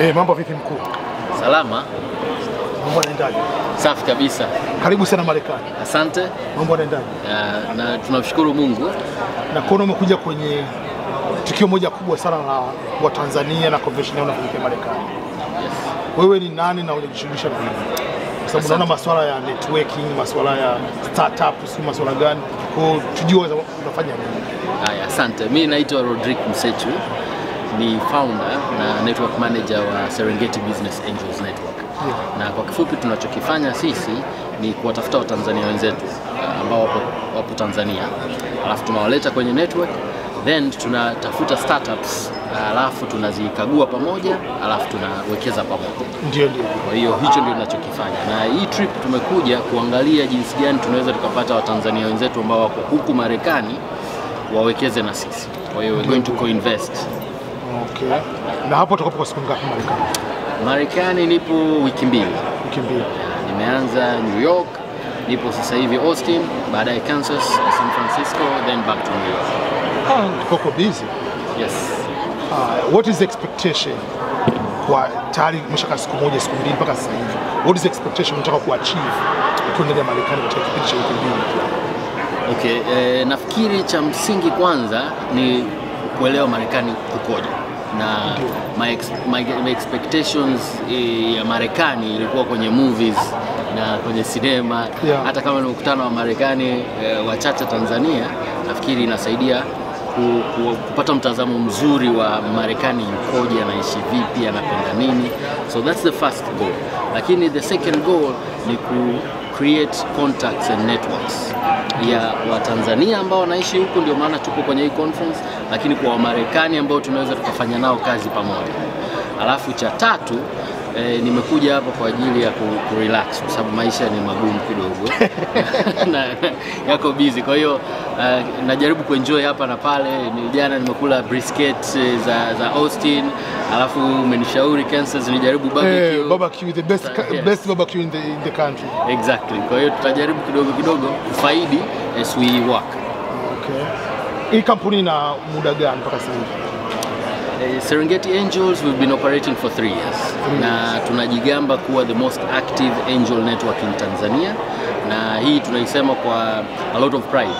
Eh, mambo vipi mkuu? Salama, Mambo yanaendaje? safi kabisa. Karibu sana Marekani. Asante Mambo yanaendaje? uh, na tunamshukuru Mungu. Na kuona umekuja kwenye tukio moja kubwa sana la Watanzania na convention yao inafanyika Marekani. Yes. Wewe ni nani na unajishughulisha na nini? Kwa sababu naona masuala ya networking, masuala ya startup, si masuala gani? Kwa hiyo tujue unafanya nini. Haya, asante. Mimi naitwa Rodrick Msechu, ni founder na network manager wa Serengeti Business Angels Network. Yeah. Na kwa kifupi tunachokifanya sisi ni kuwatafuta Watanzania wenzetu uh, ambao wapo, wapo Tanzania, alafu tunawaleta kwenye network then tunatafuta startups alafu tunazikagua pamoja, alafu tunawekeza pamoja. Ndio ndio. Kwa hiyo hicho ndio tunachokifanya, na hii trip tumekuja kuangalia jinsi gani tunaweza tukapata Watanzania wenzetu ambao wako huku Marekani wawekeze na sisi. Kwa hiyo we're going to co-invest. Okay. Na hapo utakuwa kwa siku ngapi Marekani? Marekani nipo wiki mbili, Wiki mbili. nimeanza New York, nipo sasa hivi Austin, baadaye Kansas, San Francisco, then back to New York. Ah, koko busy. Yes. Uh, what is the expectation kwa tayari mshaka siku moja siku mbili mpaka sasa hivi, what is the expectation unataka kuachieve ukiwa ndani ya Marekani katika kipindi cha wiki mbili? Okay, eh, nafikiri cha msingi kwanza ni kuelewa Marekani kukoje na my, ex, my, my expectations eh, ya Marekani ilikuwa kwenye movies na kwenye sinema Yeah. hata kama ni mkutano wa Marekani eh, wachache Tanzania, nafikiri inasaidia ku, ku, kupata mtazamo mzuri wa Marekani yukoje, anaishi vipi, anapenda nini. So that's the first goal, lakini the second goal ni ku create contacts and networks ya Watanzania ambao wanaishi huku, ndio maana tuko kwenye hii conference, lakini kwa Wamarekani ambao tunaweza tukafanya nao kazi pamoja. Alafu cha tatu eh, nimekuja hapa kwa ajili ya ku, ku kwa sababu maisha ni magumu kidogo na, yako busy. Kwa hiyo uh, najaribu kuenjoy hapa na pale. Ni jana nimekula brisket eh, za, za Austin, alafu umenishauri Kansas nijaribu barbecue. Hey, barbecue the best Yes. best barbecue in the in the country. Exactly. Kwa hiyo tutajaribu kidogo kidogo kufaidi as we work. Okay. Hii kampuni ina muda gani mpaka sasa hivi? Eh, Serengeti Angels we've been operating for three years na tunajigamba kuwa the most active angel network in Tanzania, na hii tunaisema kwa a lot of pride.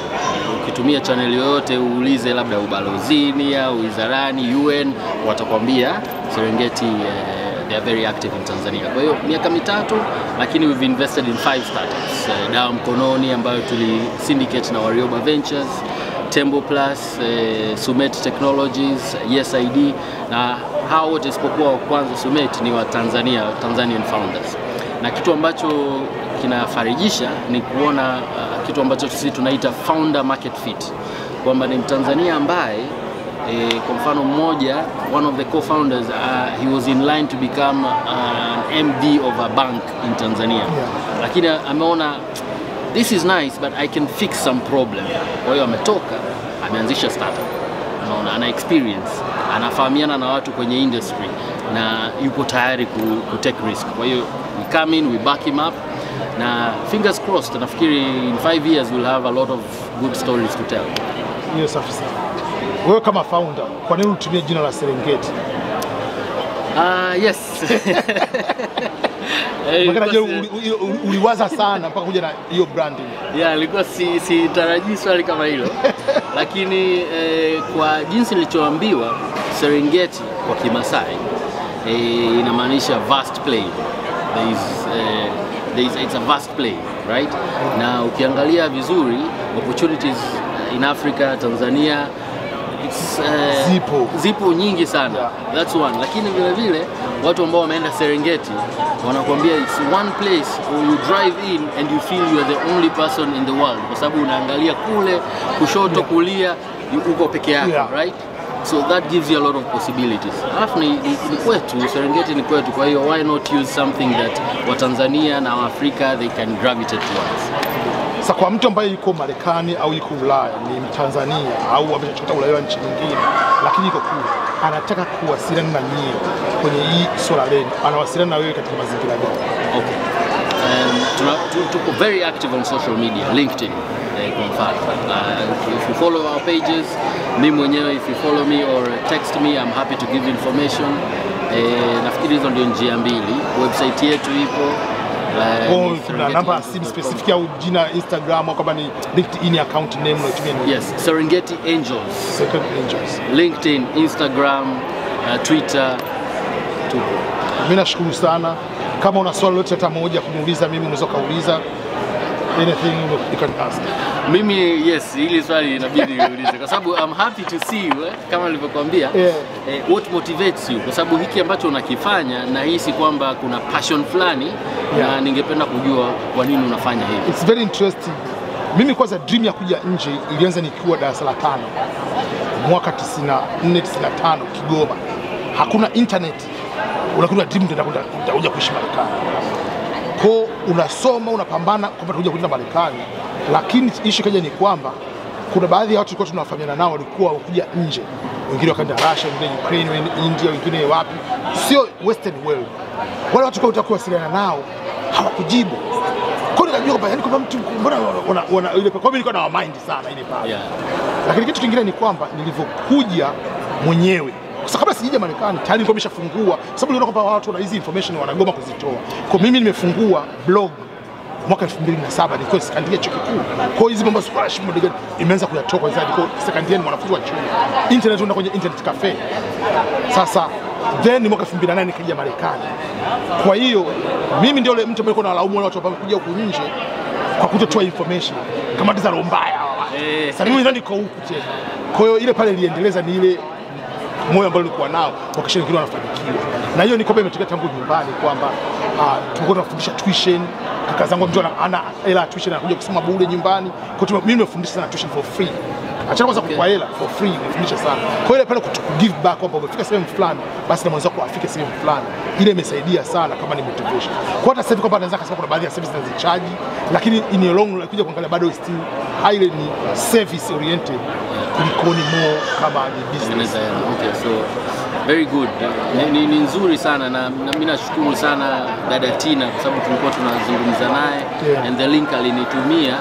Ukitumia channel yoyote uulize labda ubalozini au wizarani UN, watakwambia Serengeti eh, they are very active in Tanzania. Kwa hiyo miaka mitatu, lakini we've invested in five startups. Eh, Dawa Mkononi ambayo tuli syndicate na Warioba Ventures Tembo Plus, eh, Sumet Technologies, ESID na hao wote isipokuwa wa kwanza Sumet ni wa Tanzania, Tanzanian founders. Na kitu ambacho kinafarijisha ni kuona uh, kitu ambacho sisi tunaita founder market fit, kwamba ni Mtanzania ambaye eh, kwa mfano mmoja one of the co-founders uh, he was in line to become uh, an MD of a bank in Tanzania lakini ameona this is nice but I can fix some problem. Kwa hiyo ametoka ameanzisha startup, unaona, ana experience, anafahamiana na watu kwenye industry na yupo tayari ku, ku take risk. Kwa hiyo we come in, we back him up na fingers crossed, nafikiri in 5 years we'll have a lot of good stories to tell. Hiyo safi sana. Wewe kama founder, kwa nini utumie jina la Serengeti? Ah, yes. Eh, uliwaza sana mpaka kuja na hiyo branding. Yeah, ilikuwa si sitarajii swali kama hilo. Lakini eh, kwa jinsi nilichoambiwa Serengeti kwa Kimasai eh, inamaanisha vast plain. There is, eh, there is, it's a vast plain right? Na ukiangalia vizuri opportunities in Africa Tanzania it's, uh, Zipo. zipo nyingi sana. Yeah. that's one. Lakini vile vile watu ambao wameenda Serengeti wanakuambia it's one place where you drive in and you feel you are the only person in the world. Kwa sababu unaangalia kule kushoto kulia uko peke yako Yeah. right? So that gives you a lot of possibilities. Alafu ni, ni, ni kwetu Serengeti ni kwetu. Kwa hiyo why not use something that Watanzania na Waafrika they can gravitate towards Sasa kwa mtu ambaye yuko Marekani au yuko Ulaya, ni Mtanzania au ameshachota Ulaya nchi nyingine, lakini yuko kule, anataka kuwasiliana na nyie kwenye hii swala lenu, anawasiliana na wewe katika mazingira gani? Okay. Um, tuko very active on social media, LinkedIn eh, kwa mfano. Uh, if you follow our pages, mi mwenyewe if you follow me or text me, I'm happy to give information. Uh, nafikiri hizo ndio njia mbili. Website yetu ipo kuna Serengeti namba simu specific au jina Instagram au kama ni LinkedIn account name unatumia nini? Yes, Serengeti Angels. Serengeti Angels. LinkedIn, Instagram, uh, Twitter tupo. Mimi nashukuru sana. Kama una swali lolote hata moja kuniuliza mimi, unaweza kauliza anything you can ask. Mimi yes, hili swali inabidi niulize kwa sababu I'm happy to see you eh, kama nilivyokuambia Yeah. eh, what motivates you, kwa sababu hiki ambacho unakifanya nahisi kwamba kuna passion fulani Yeah. na ningependa kujua kwa nini unafanya hivi. It's very interesting. Mimi kwanza dream ya kuja nje ilianza nikiwa darasa la tano mwaka 94 95 Kigoma. Hakuna internet, unakuwa dream ndio utakuja kuishi Marekani. Ko unasoma unapambana kwamba kuenda Marekani, lakini ishu kaja ni kwamba kuna baadhi ya watu tulikuwa tunawafanyana nao walikuwa wakuja nje, wengine wakaenda Russia, wengine Ukraine, wengine India, wengine wapi, sio western world. Wale watu kwa utakuwasiliana nao hawakujibu. Yani kwamba mtu mbona wana, ile kwa mimi nilikuwa na mind sana ile pale. Yeah. lakini kitu kingine ni kwamba nilivyokuja mwenyewe sijaja Marekani tayari nilikuwa nimeshafungua, sababu niliona kwamba watu wana hizi information wanagoma kuzitoa. Kwa mimi nimefungua blog mwaka 2007 nilikuwa sekandia chuo kikuu. Kwa hiyo hizi mambo splash mode gani imeanza kuyatoka kwa sababu nilikuwa sekandia ni mwanafunzi wa chuo. Internet unaenda kwenye internet cafe. Sasa then mwaka 2008 nikaja Marekani. Kwa hiyo mimi ndio yule mtu ambaye nilikuwa nalaumu wale watu ambao kuja huku nje kwa kutotoa information kama za roho mbaya. Eh. Sasa mimi ndio niko huku tena. Kwa hiyo ile pale iliendeleza ni ile moyo ambao nilikuwa nao wakisha wengine wanafanikiwa, na hiyo ni kwamba imetokea tangu nyumbani kwamba uh, tulikuwa tunafundisha tuition. Kaka zangu mtu ana- hela tuition anakuja kusoma bure nyumbani, kwa hiyo mimi nimefundisha sana tuition for free. Achana kwanza kwa hela for free, nimefundisha sana. Kwa hiyo pale kutu give back kwamba umefika sehemu fulani, basi na mwenzako afike sehemu fulani, ile imesaidia sana kama ni motivation. Kwa hata sasa hivi kwamba naweza kusema kuna baadhi ya services zinazichaji, lakini in the long run kuja kuangalia bado still highly ni service oriented kuliko ni more kama ni business. Okay, so very good. Ni, ni, nzuri sana na, na mimi nashukuru sana dada Tina kwa sababu tulikuwa tunazungumza naye Yeah. and the link alinitumia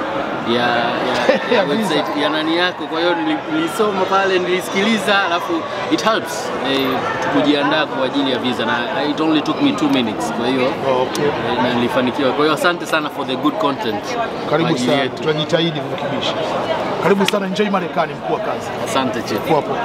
ya, ya, ya website ya nani yako. Kwa hiyo nili- nilisoma pale, nilisikiliza, alafu it helps eh, kujiandaa kwa ajili ya visa na it only took me two minutes. Kwa hiyo Okay. eh, na nilifanikiwa. Kwa hiyo asante sana for the good content. Karibu sana, tunajitahidi kurekebisha. Karibu sana, enjoy Marekani, mkuu wa kazi. Asante Chief. Kwa poa.